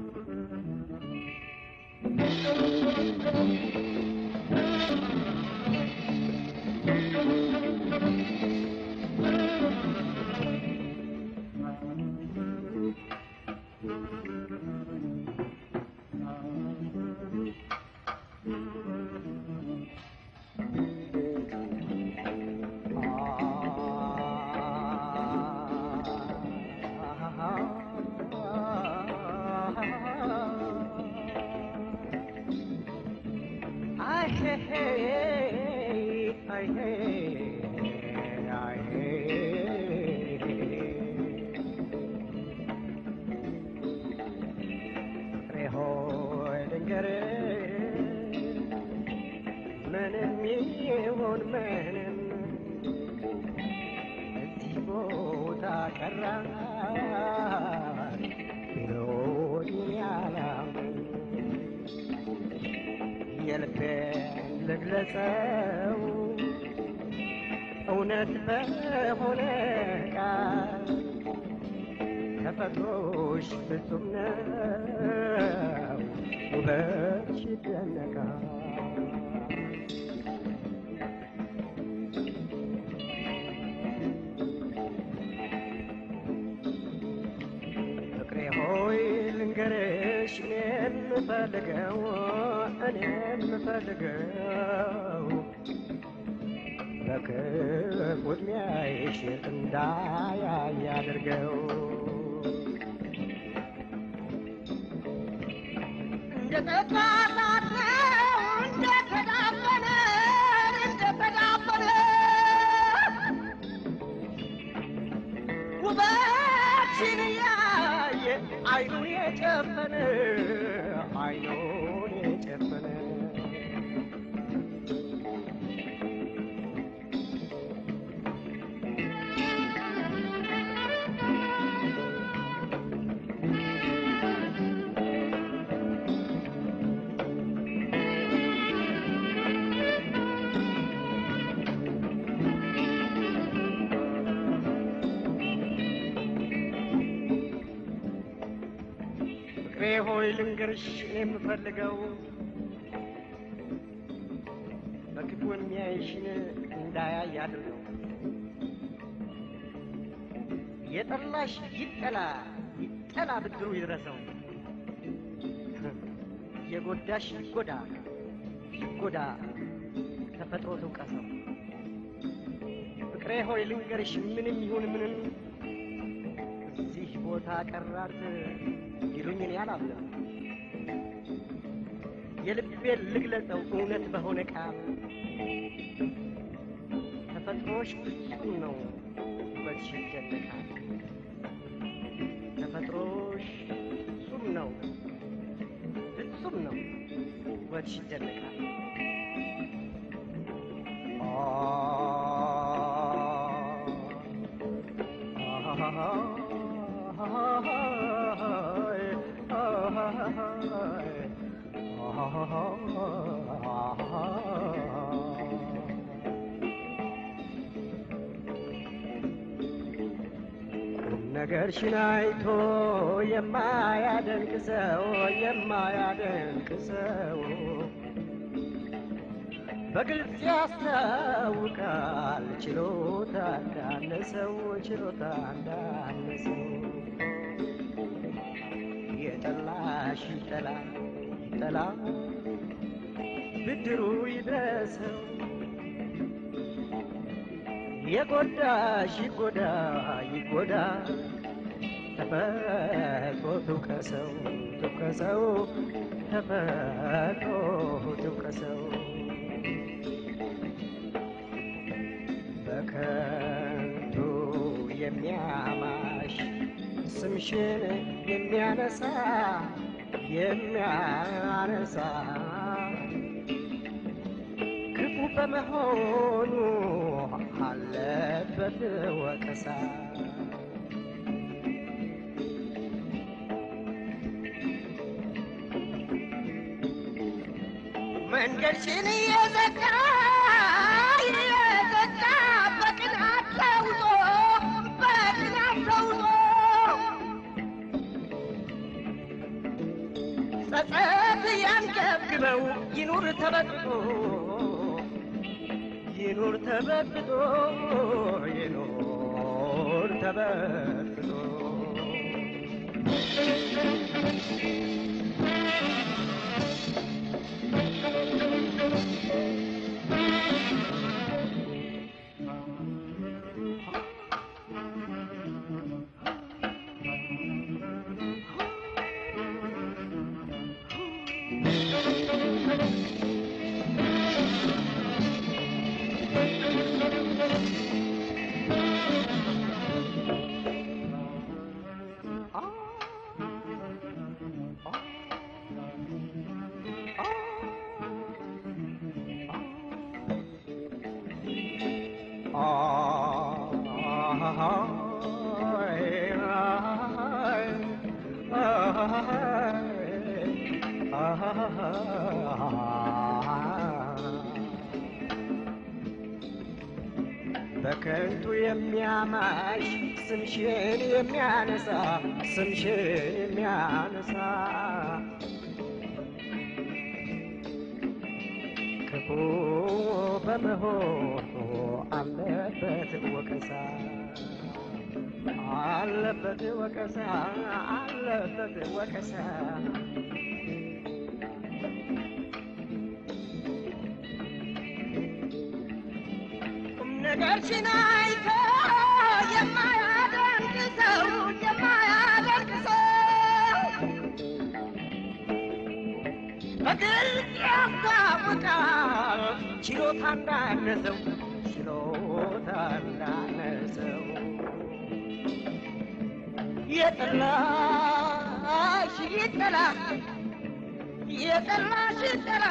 Thank you. አይ ሄ ልግለጸው እውነት በሆነ ቃል ተፈጥሮሽ ፍጹም ነው ውበትሽ ይደነቃል። ፍቅሬ ሆይ ልንገርሽ የምፈልገው እኔ የምፈልገው በክፉ ዕድሜሽ እንዳያይ አድርገው። እንደ ጠጣጣት እንደ ተዳፈነ እንደ ተዳፈነ ውበትሽን ያየ አይኑን የጨፈነ ፍቅሬ ሆይ ልንገርሽ የምፈልገው በክፉ የሚያይሽን እንዳያይ አድርገው። የጠላሽ ይጠላ ይጠላ ብድሩ ይድረሰው። የጎዳሽ ይጎዳ ይጎዳ ተፈጥሮ ትውቀሰው። ፍቅሬ ሆይ ልንገርሽ ምንም ይሁን ምንም ቦታ ቀራት ይሉኝ እኔ አላምንም። የልቤን ልግለጸው እውነት በሆነ ቃል ተፈጥሮሽ ፍጹም ነው ውበትሽ ይደነቃል። ተፈጥሮሽ ፍጹም ነው ፍጹም ነው ውበትሽ ይደነቃል። ነገርሽን አይቶ የማያደንቅ ሰው የማያደንቅ ሰው በግልጽ ያስታውቃል። ችሎታ እንዳነሰው ችሎታ እንዳነሰው የጠላሽ ይጠላ ይጠላ። ብድሩ ይድረሰው የጎዳሽ ይጎዳ ይጎዳ። ተፈጥሮ ትውቀሰው ትውቀሰው ተፈጥሮ ትውቀሰው በከንቱ የሚያማሽ ስምሽን የሚያነሳ የሚያነሳ ክፉ በመሆኑ አለበት ወቀሳ። መንገድሽን እየዘጋ እየዘጋ ጸጸት ያንገብግበው ይኑር ተበጥቶ ይኑር ተበጥቶ ይኑር ተበጥቶ በከንቱ የሚያማሽ ስምሽን የሚያነሳ ስምሽን የሚያነሳ በመሆኑ አለበት ወቀሳ አለበት ወቀሳ አለበት ወቀሳ ቁም ነገርሽን አይቶ በግልጽ ያስታውቃል ችሎታ እንዳነሰው ችሎታ እንዳነሰው የጠላሽ ይጠላ የጠላሽ ይጠላ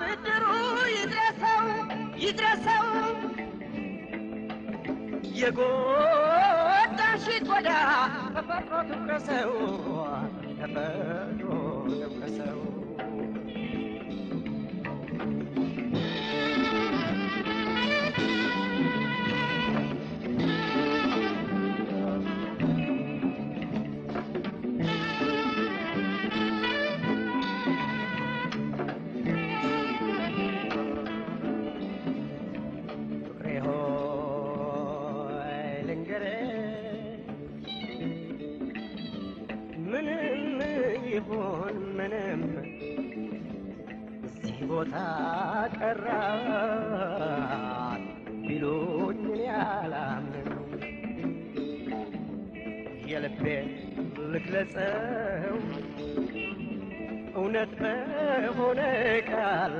ብድሩ ይድረሰው ይድረሰው የጎዳሽ ይጎዳ ተፈጥሮ ትውቀሰው ተፈጥሮ ትውቀሰው ልግለጸው እውነት በሆነ ቃል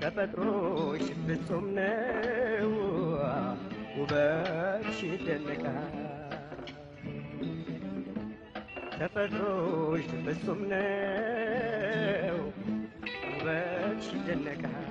ተፈጥሮሽ ፍጹም ነው ውበትሽ ይደነቃል። ተፈጥሮሽ ፍጹም ነው ውበትሽ ይደነቃል